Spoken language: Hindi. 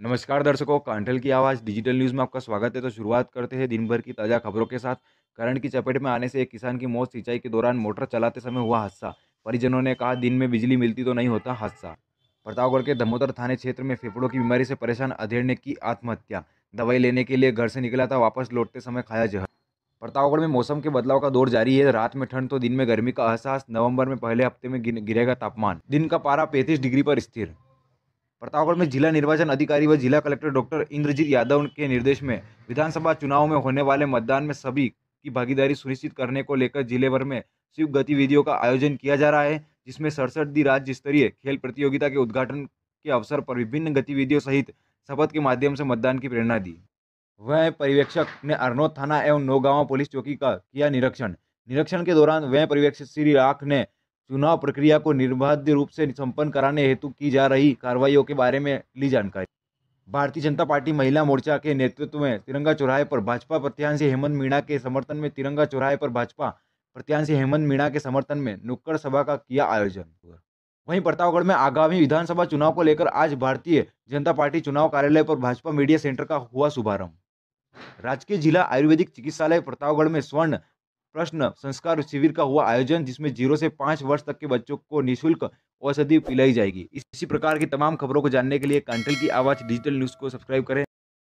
नमस्कार दर्शकों, कांठल की आवाज़ डिजिटल न्यूज़ में आपका स्वागत है। तो शुरुआत करते हैं दिन भर की ताज़ा खबरों के साथ। करंट की चपेट में आने से एक किसान की मौत, सिंचाई के दौरान मोटर चलाते समय हुआ हादसा। परिजनों ने कहा, दिन में बिजली मिलती तो नहीं होता हादसा। प्रतापगढ़ के धमोदर थाने क्षेत्र में फेफड़ों की बीमारी से परेशान अधेड़ ने की आत्महत्या। दवाई लेने के लिए घर से निकला था, वापस लौटते समय खाया जहर। प्रतापगढ़ में मौसम के बदलाव का दौर जारी है। रात में ठंड तो दिन में गर्मी का एहसास, नवंबर में पहले हफ़्ते में गिरेगा तापमान। दिन का पारा पैंतीस डिग्री पर स्थिर। प्रतापगढ़ में जिला निर्वाचन अधिकारी व जिला कलेक्टर डॉक्टर इंद्रजीत यादव के निर्देश में विधानसभा चुनाव में होने वाले मतदान में सभी की भागीदारी सुनिश्चित करने को लेकर ज़िले भर में स्वीप गतिविधियों का आयोजन किया जा रहा है, जिसमें सड़सठ दी राज्य स्तरीय खेल प्रतियोगिता के उद्घाटन के अवसर पर विभिन्न गतिविधियों सहित शपथ के माध्यम से मतदान की प्रेरणा दी। वह पर्यवेक्षक ने अरनौद थाना एवं नौगांव पुलिस चौकी का किया निरीक्षण। निरीक्षण के दौरान वह पर्यवेक्षक श्री राख ने चुनाव प्रक्रिया को निर्बाध रूप से संपन्न कराने हेतु की जा रही कार्रवाइयों के बारे में ली जानकारी। भारतीय जनता पार्टी महिला मोर्चा के नेतृत्व में तिरंगा चौराहे पर भाजपा प्रत्याशी हेमंत मीणा के समर्थन में तिरंगा चौराहे पर भाजपा प्रत्याशी हेमंत मीणा के समर्थन में नुक्कड़ सभा का किया आयोजन वहीं प्रतापगढ़ में आगामी विधानसभा चुनाव को लेकर आज भारतीय जनता पार्टी चुनाव कार्यालय पर भाजपा मीडिया सेंटर का हुआ शुभारंभ। राजकीय जिला आयुर्वेदिक चिकित्सालय प्रतापगढ़ में स्वर्ण प्रश्न, संस्कार शिविर का हुआ आयोजन, जिसमें ज़ीरो से पाँच वर्ष तक के बच्चों को निःशुल्क औषधि पिलाई जाएगी। इसी प्रकार की तमाम खबरों को जानने के लिए कंटल की आवाज़ डिजिटल न्यूज़ को सब्सक्राइब करें।